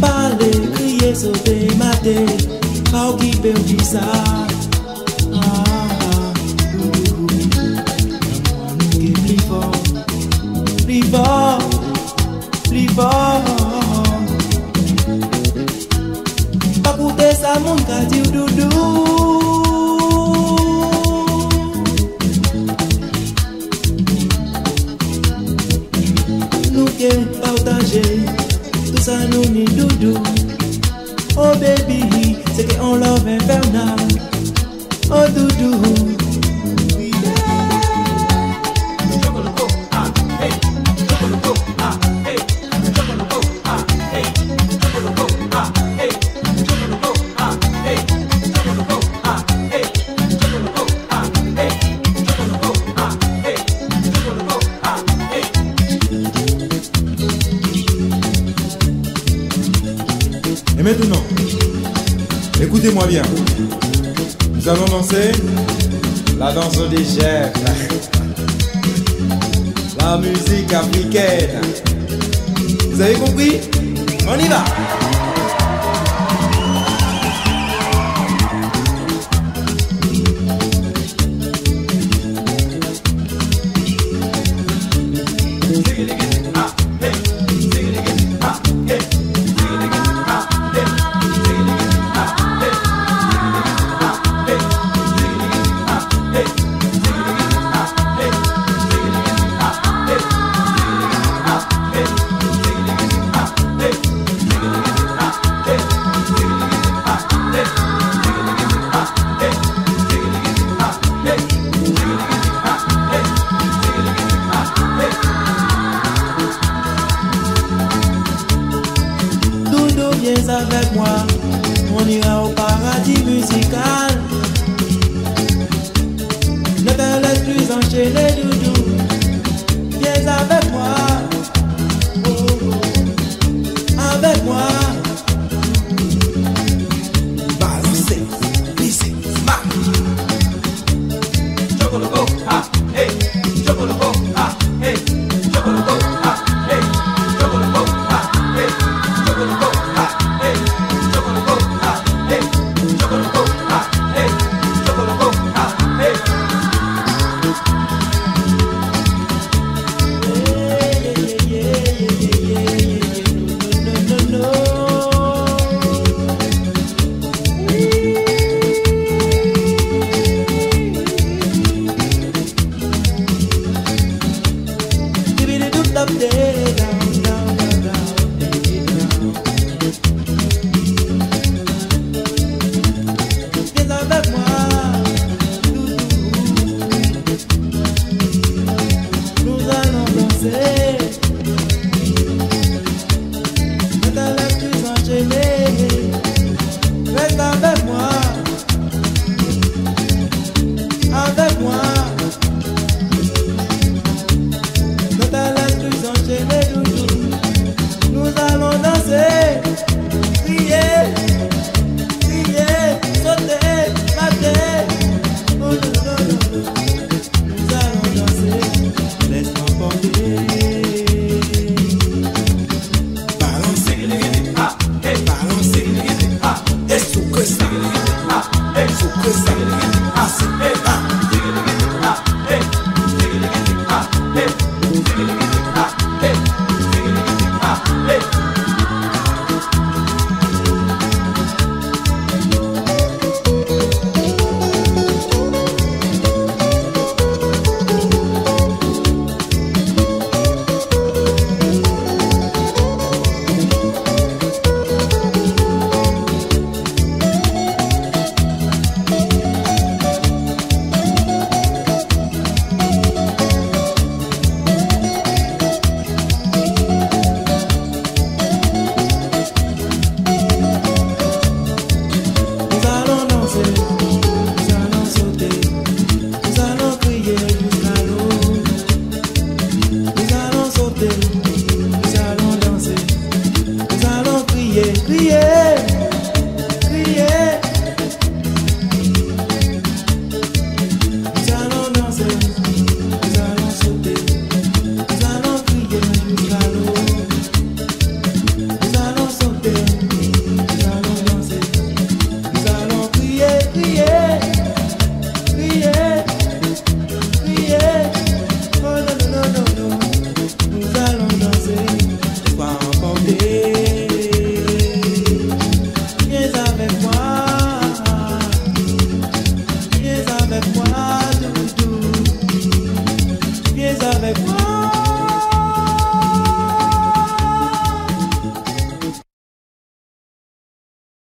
Parle, crier, sauver, mater, au qui peut dire ça. Oh baby, c'est qu'on love infernal. Oh doudou. Bien. Nous allons danser la danse légère, la musique africaine. Vous avez compris? On y va viens avec moi, on ira au paradis musical. Ne te laisse plus enchaîner, doudou. Viens avec moi, oh. avec moi. Balancez, glissez, marche. up there now.